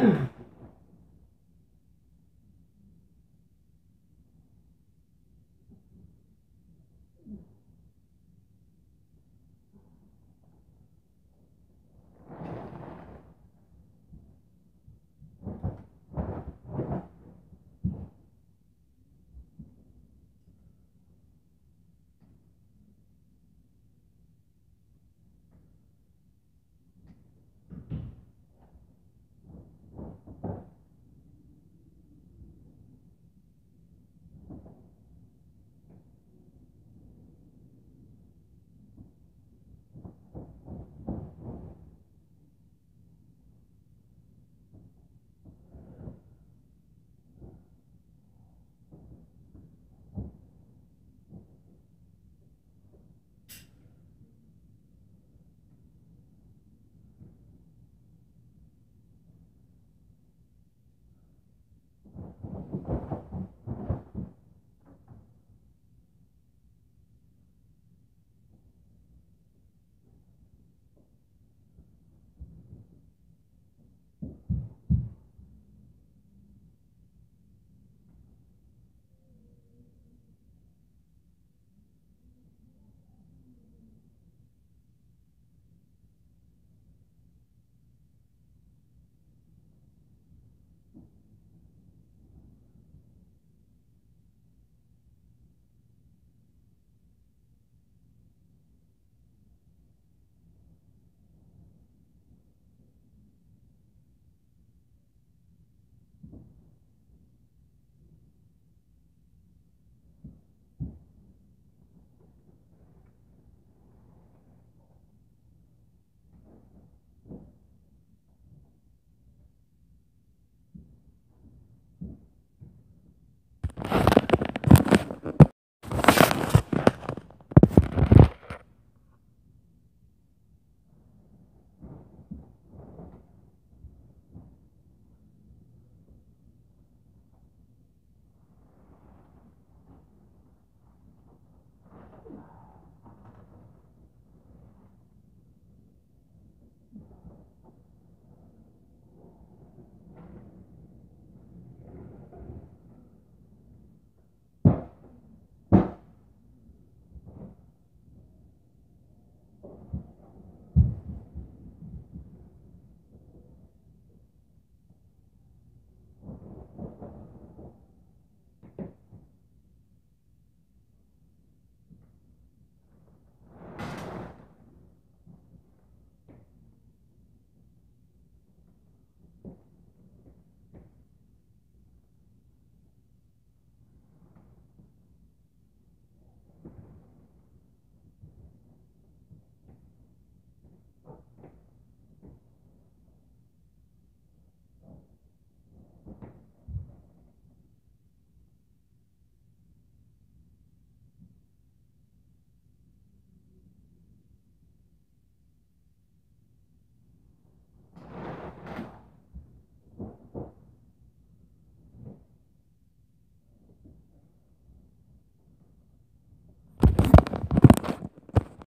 Yeah.